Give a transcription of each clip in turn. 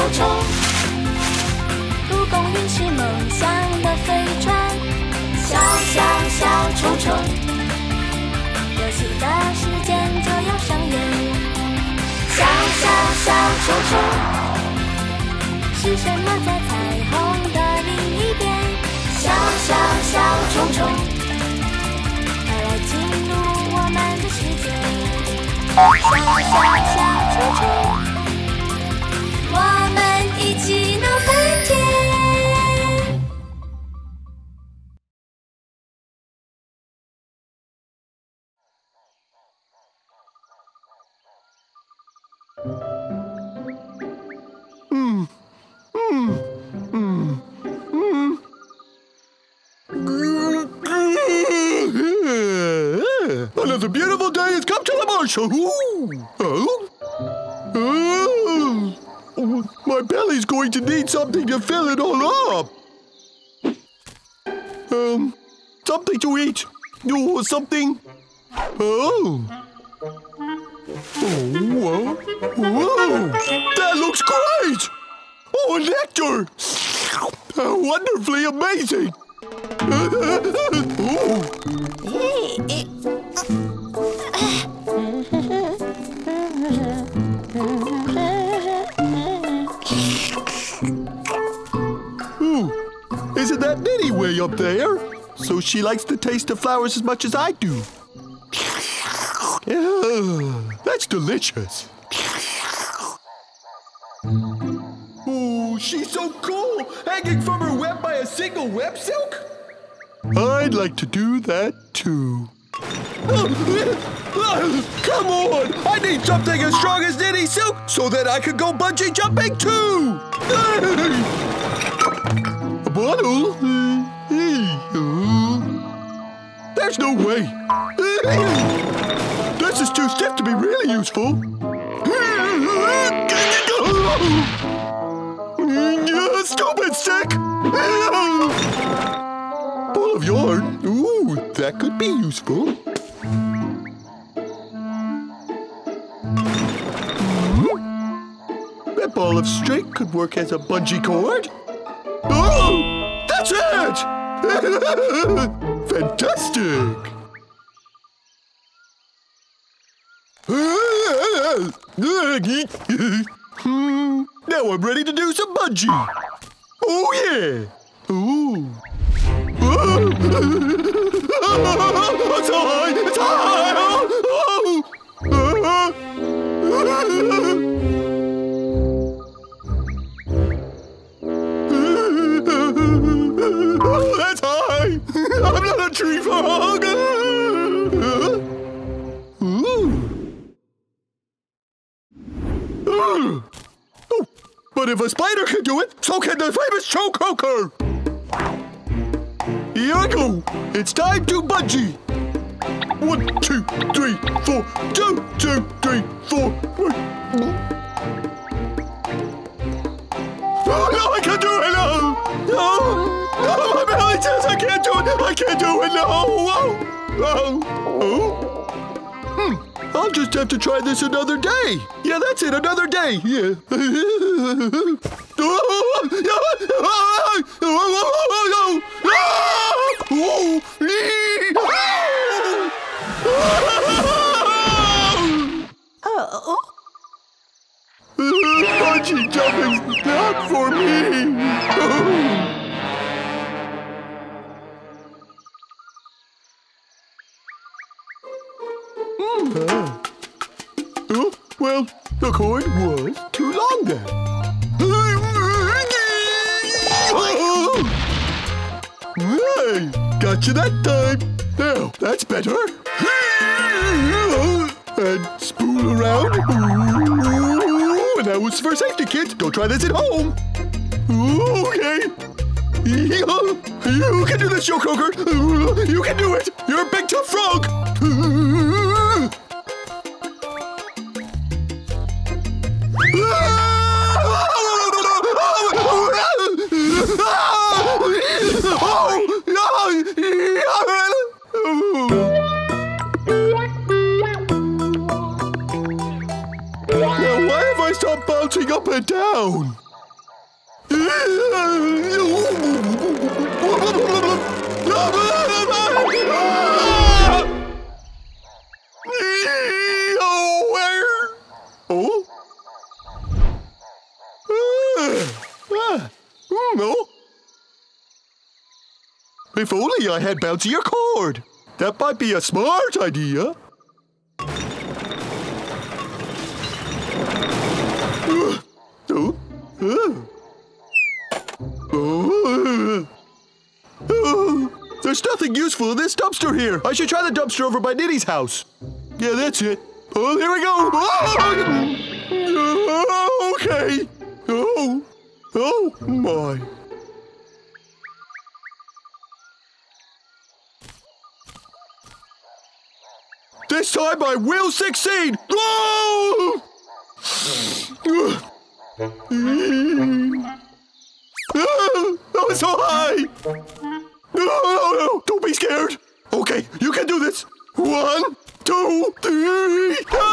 小虫虫，蒲公英是梦想的飞船。小小小虫虫，游戏的时间就要上演。小小小虫虫，是什么在彩虹的另一边？小小小虫虫，快来进入我们的世界。小小小 Mm, mm, mm. Another beautiful day has come to the marshal. Ooh. Oh. Oh. My belly's going to need something to fill it all up. Um, something to eat. Oh, something. Oh. Oh, whoa. Whoa. That looks great. Oh, nectar. Uh, wonderfully amazing. Ooh. Isn't that Nitty up there? So she likes the taste of flowers as much as I do. That's delicious. Ooh, she's so cool, hanging from her web by a single web silk. I'd like to do that too. Come on! I need something as strong as Nitty Silk so that I can go bungee jumping too! A bottle? There's no way. This is too stiff to be really useful. Stupid stick! Ball of yarn. Ooh, that could be useful. Hmm? That ball of string could work as a bungee cord. Oh, that's it! Fantastic! Now I'm ready to do some bungee. Oh yeah! Ooh. It's high! It's high! Oh, but if a spider can do it, so can the famous Coker! Here I go. It's time to bungee. One, two, three, four. Two, two, three, four. Oh, no, I can't do it. No. No. No, belly says I can't do it. I can't do it. No. Oh. Oh. Oh. I'll just have to try this another day. Yeah, that's it. Another day. Yeah. Oh, Bungee jumping's not for me. Oh, well, the cord was too long then. Hey, gotcha that time. Now, that's better. And spool around. And that was for safety, kids. Don't try this at home. Okay. You can do this, Joe Coker. You can do it. You're a big tough frog. Down. Oh? If only I had bouncier cord. That might be a smart idea. Oh. There's nothing useful in this dumpster here. I should try the dumpster over by Nitty's house. Yeah, that's it. Oh, here we go. Oh, okay. Oh, oh my. This time I will succeed! Oh! Mm-hmm. Oh, it's so high! No, no, no! Don't be scared! Okay, you can do this! One, two, three, go!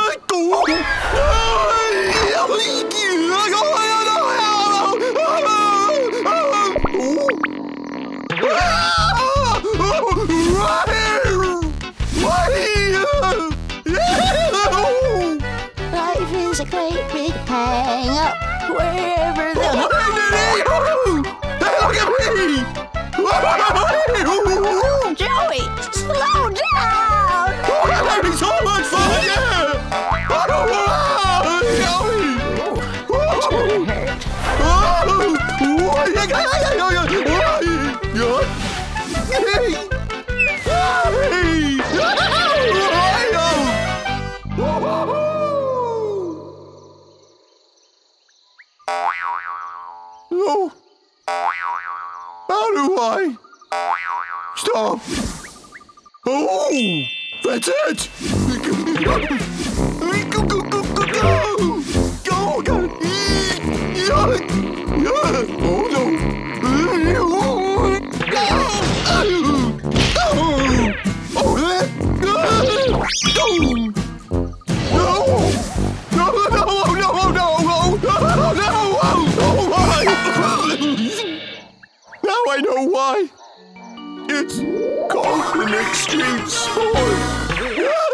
So much fun, yeah! Oh. How do I? Oh yo Stop! Oh! That's it! Go, go, go, go, go! Go, go! It's Golden Extreme boy.